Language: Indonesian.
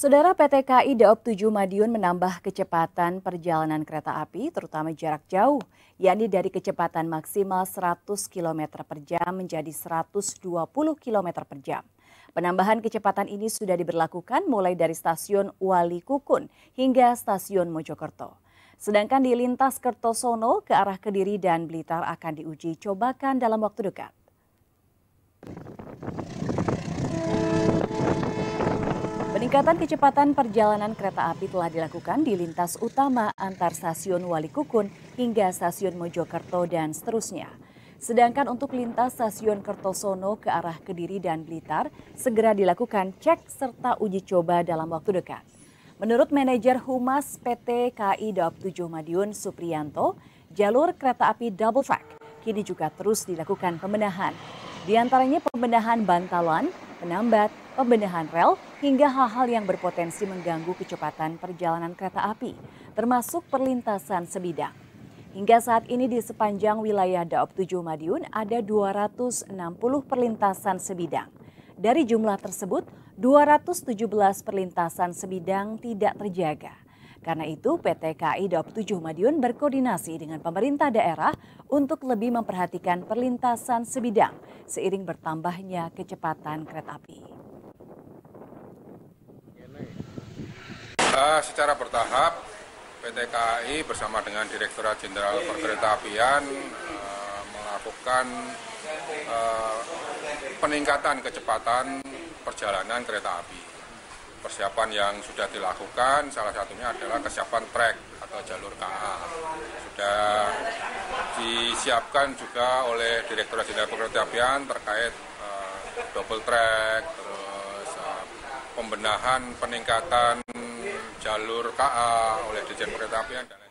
Saudara PT KAI Daop 7 Madiun menambah kecepatan perjalanan kereta api terutama jarak jauh, yakni dari kecepatan maksimal 100 km per jam menjadi 120 km per jam. Penambahan kecepatan ini sudah diberlakukan mulai dari stasiun Wali Kukun hingga stasiun Mojokerto. Sedangkan di lintas Kertosono ke arah Kediri dan Blitar akan diuji cobakan dalam waktu dekat. Peningkatan kecepatan perjalanan kereta api telah dilakukan di lintas utama antar stasiun Wali Kukun hingga stasiun Mojokerto dan seterusnya. Sedangkan untuk lintas stasiun Kertosono ke arah Kediri dan Blitar segera dilakukan cek serta uji coba dalam waktu dekat. Menurut manajer Humas PT KAI Daop 7 Madiun Supriyanto, jalur kereta api double track kini juga terus dilakukan pembenahan. Di antaranya pembenahan bantalan, penambat, pembenahan rel, hingga hal-hal yang berpotensi mengganggu kecepatan perjalanan kereta api, termasuk perlintasan sebidang. Hingga saat ini di sepanjang wilayah Daop 7 Madiun ada 260 perlintasan sebidang. Dari jumlah tersebut, 217 perlintasan sebidang tidak terjaga. Karena itu PT KAI Daop 7 Madiun berkoordinasi dengan pemerintah daerah untuk lebih memperhatikan perlintasan sebidang seiring bertambahnya kecepatan kereta api. Uh, secara bertahap PT KAI bersama dengan Direktorat Jenderal Perkeretaapian uh, melakukan uh, peningkatan kecepatan perjalanan kereta api persiapan yang sudah dilakukan salah satunya adalah kesiapan trek atau jalur KA. Sudah disiapkan juga oleh Direktur Jenderal Perkeretaapian terkait double track, terus uh, pembenahan peningkatan jalur KA oleh Dirjen Perkeretaapian dan lain